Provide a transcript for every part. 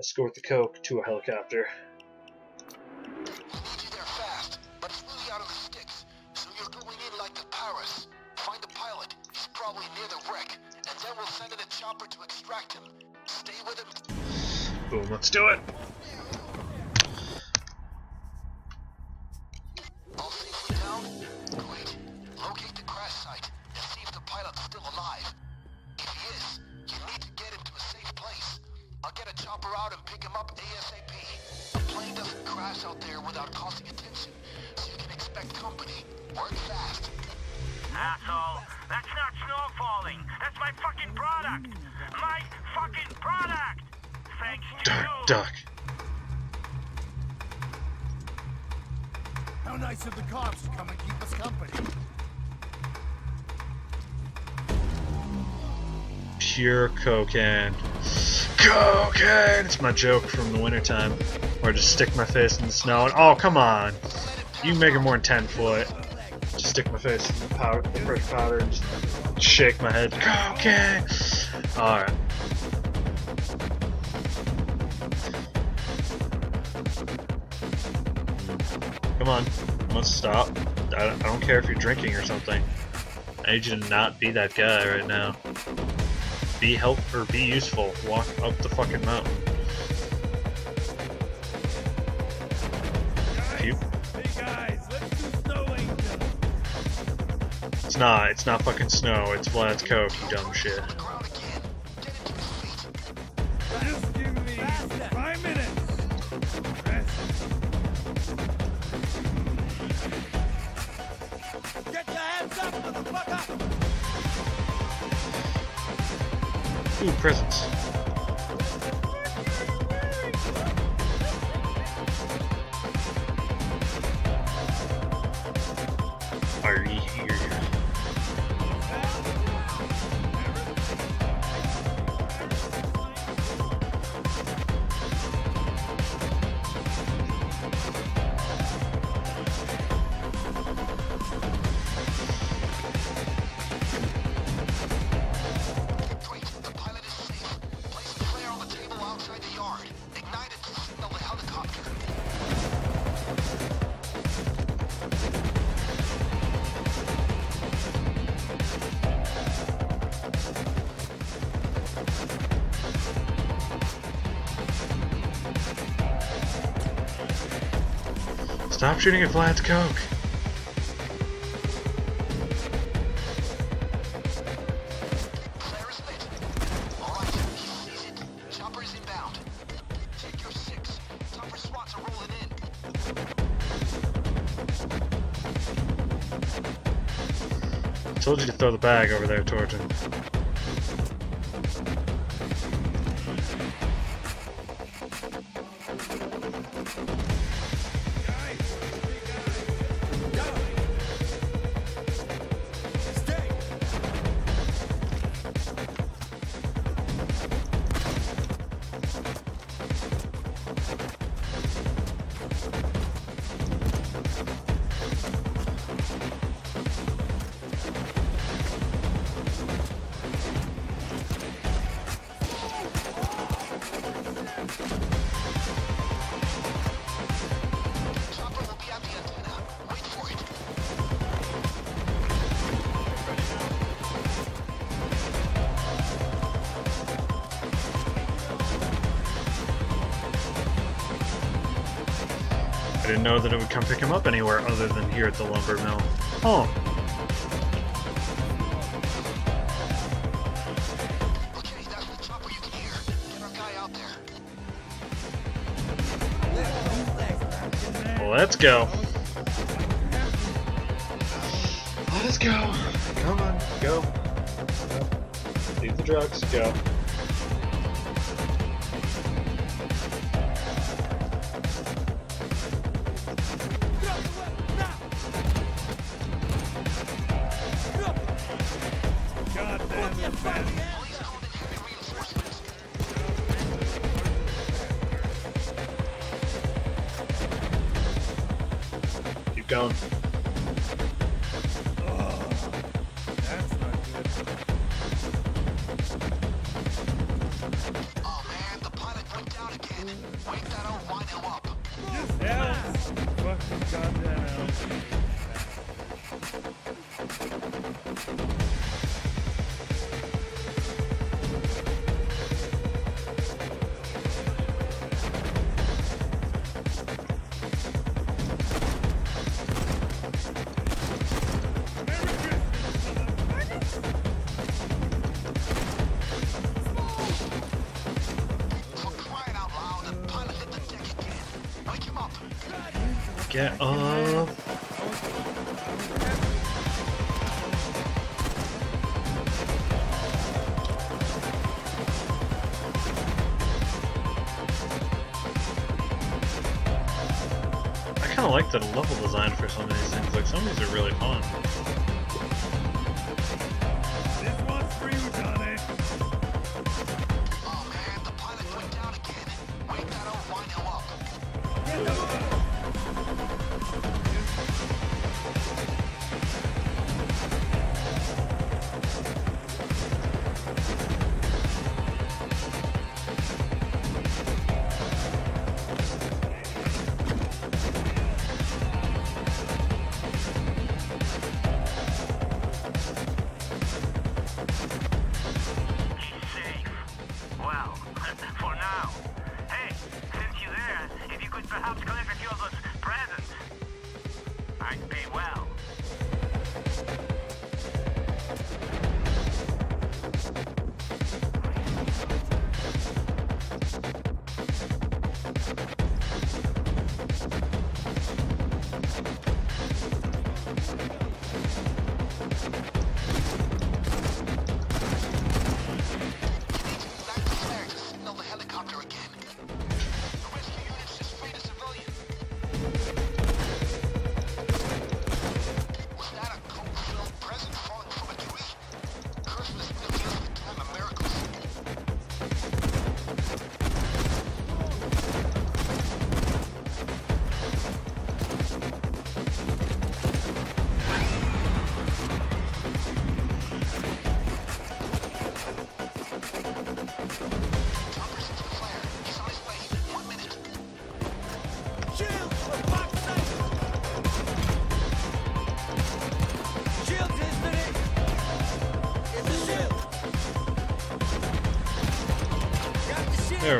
Escort the coke to a helicopter. We need you there fast, but it's really out of the sticks, so you're going in like the Paris. Find the pilot. He's probably near the wreck, and then we'll send in a chopper to extract him. Stay with him. Boom, let's do it. Get out and pick him up ASAP. A plane doesn't crash out there without causing attention, so you can expect company. Work fast. Asshole! That's not snow falling! That's my fucking product! My fucking product! Thanks to Duck, you! duck. How nice of the cops to come and keep us company. Pure cocaine. Cocaine! It's my joke from the wintertime. I just stick my face in the snow and oh come on. You can make it more than ten foot. Just stick my face in the powder the fresh powder and just shake my head. Cocaine! Alright. Come on. Let's stop. I don't care if you're drinking or something. I need you to not be that guy right now. Be help or be useful. Walk up the fucking mountain. It's not. It's not fucking snow. It's Vlad's coke. You dumb shit. Ooh, presents. Stop shooting at Vlad's coke. Told you to throw the bag over there towards him. Didn't know that it would come pick him up anywhere other than here at the lumber mill. Oh, out there. let's go. Let us go. Come on, go. Leave the drugs, go. Keep Get up. I kind of like the level design for some of these things. Like some of these are really fun.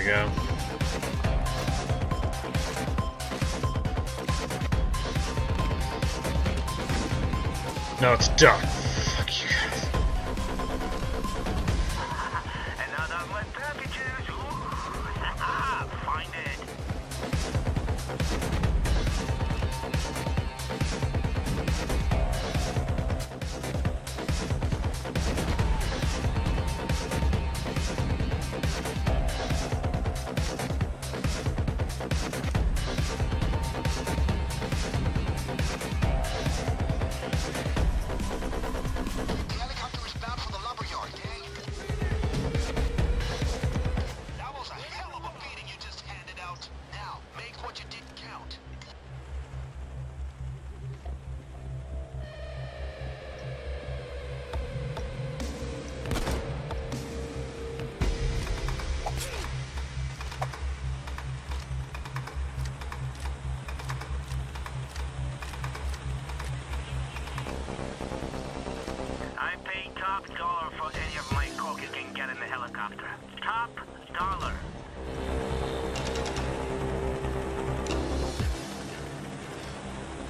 We go. No, it's dark. Top dollar.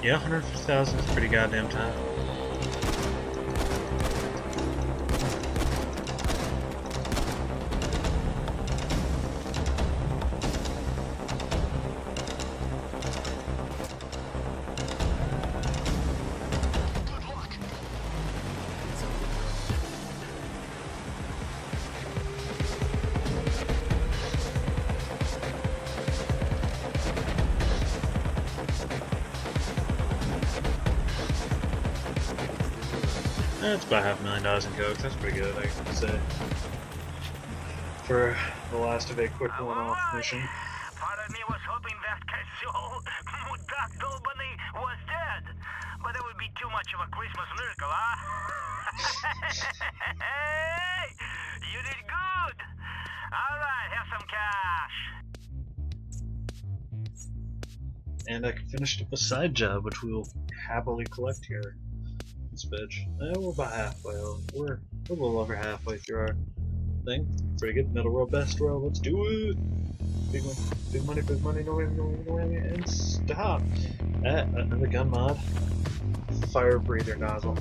Yeah, 150,000 is pretty goddamn time. That's about half a million dollars in coke. That's pretty good, I can say. For the last of a quick one-off mission. Part of me was hoping that Kazul Mudak Dolbany was dead. But it would be too much of a Christmas miracle, huh? hey! You did good! Alright, have some cash. And I finished up a side job, which we will happily collect here. This bitch. Eh, we're about halfway. We're, we're a little over halfway through our thing. Pretty good. Middle row, best row. Let's do it. Big money, big money, big money. No whammy, no whammy, no whammy. And stop. Eh, another gun mod. Fire breather nozzle.